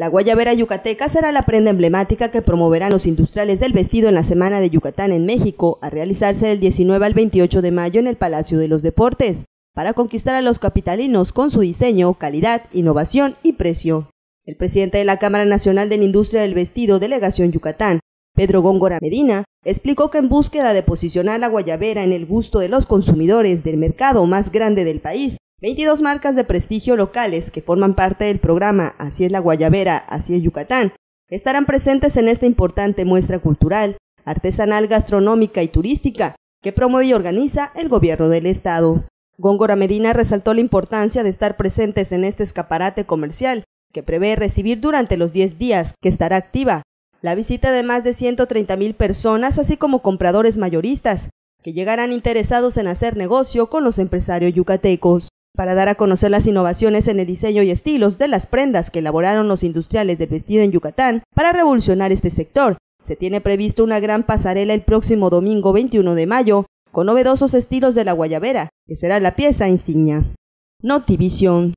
La guayabera yucateca será la prenda emblemática que promoverán los industriales del vestido en la Semana de Yucatán en México, a realizarse del 19 al 28 de mayo en el Palacio de los Deportes, para conquistar a los capitalinos con su diseño, calidad, innovación y precio. El presidente de la Cámara Nacional de la Industria del Vestido, Delegación Yucatán, Pedro Góngora Medina, explicó que en búsqueda de posicionar la guayabera en el gusto de los consumidores del mercado más grande del país, 22 marcas de prestigio locales que forman parte del programa Así es la Guayabera, Así es Yucatán, estarán presentes en esta importante muestra cultural, artesanal, gastronómica y turística que promueve y organiza el gobierno del estado. Góngora Medina resaltó la importancia de estar presentes en este escaparate comercial, que prevé recibir durante los 10 días que estará activa la visita de más de 130 mil personas, así como compradores mayoristas, que llegarán interesados en hacer negocio con los empresarios yucatecos para dar a conocer las innovaciones en el diseño y estilos de las prendas que elaboraron los industriales del vestido en Yucatán para revolucionar este sector. Se tiene previsto una gran pasarela el próximo domingo 21 de mayo, con novedosos estilos de la guayabera, que será la pieza insignia. Notivisión